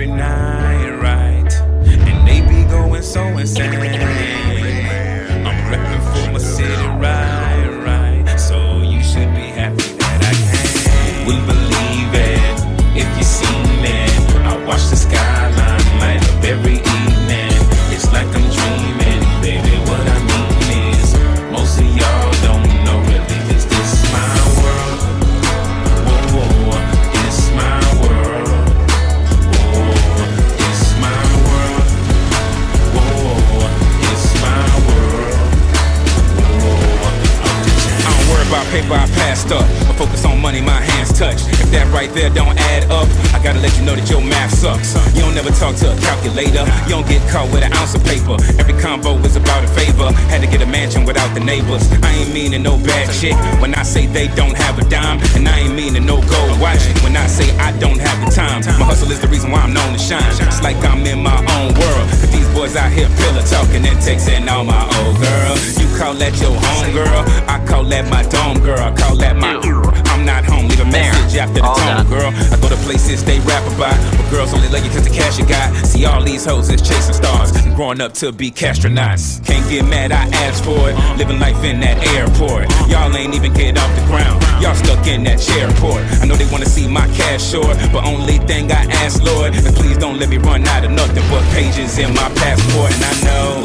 every night, right? And they be going so insane. I'm repping for my city, right, right? So you should be happy that I came. Paper I passed up. I focus on money my hands touch. If that right there don't add up, I gotta let you know that your math sucks. You don't never talk to a calculator. You don't get caught with an ounce of paper. Every combo is about a favor. Had to get a mansion without the neighbors. I ain't meaning no bad shit when I say they don't have a dime. And I ain't meaning no gold watch when I say I don't have the time. My hustle is the reason why I'm known to shine. It's like I'm in my own world. But these boys out here pillar talking and texting all my old girl. You call that your home girl? Call that my dome girl. Call that my. I'm not home. Leave a message after the All tone, done. girl. I go to places they rap about, but girls only love you cause the cash you got. See all these hoes is chasing stars growing up to be astronauts. Can't get mad, I asked for it. Living life in that airport. Y'all ain't even get off the ground. Y'all stuck in that chairport. I know they wanna see my cash short, but only thing I ask, Lord, is please don't let me run out of nothing but pages in my passport. And I know,